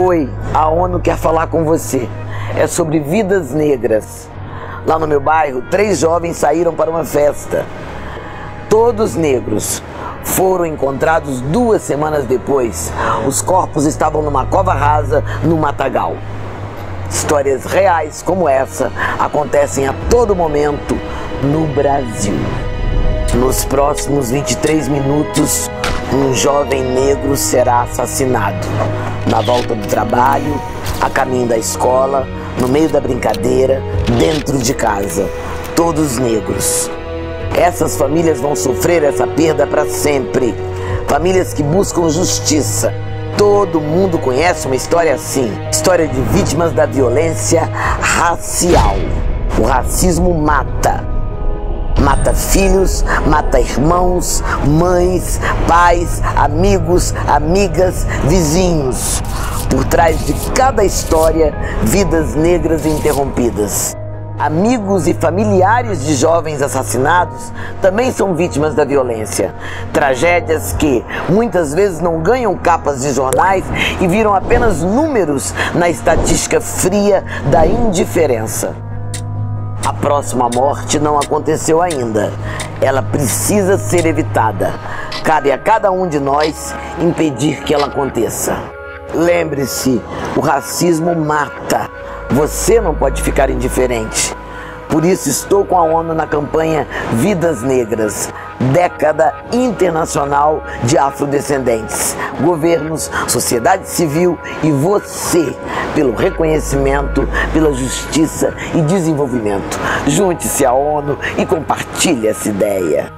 Oi, a ONU quer falar com você. É sobre vidas negras. Lá no meu bairro, três jovens saíram para uma festa. Todos negros. Foram encontrados duas semanas depois. Os corpos estavam numa cova rasa no matagal. Histórias reais como essa acontecem a todo momento no Brasil. Nos próximos 23 minutos, um jovem negro será assassinado. Na volta do trabalho, a caminho da escola, no meio da brincadeira, dentro de casa. Todos negros. Essas famílias vão sofrer essa perda para sempre. Famílias que buscam justiça. Todo mundo conhece uma história assim: história de vítimas da violência racial. O racismo mata. Mata filhos, mata irmãos, mães, pais, amigos, amigas, vizinhos. Por trás de cada história, vidas negras interrompidas. Amigos e familiares de jovens assassinados também são vítimas da violência. Tragédias que muitas vezes não ganham capas de jornais e viram apenas números na estatística fria da indiferença. A próxima morte não aconteceu ainda. Ela precisa ser evitada. Cabe a cada um de nós impedir que ela aconteça. Lembre-se, o racismo mata. Você não pode ficar indiferente. Por isso estou com a ONU na campanha Vidas Negras, década internacional de afrodescendentes, governos, sociedade civil e você pelo reconhecimento, pela justiça e desenvolvimento. Junte-se à ONU e compartilhe essa ideia.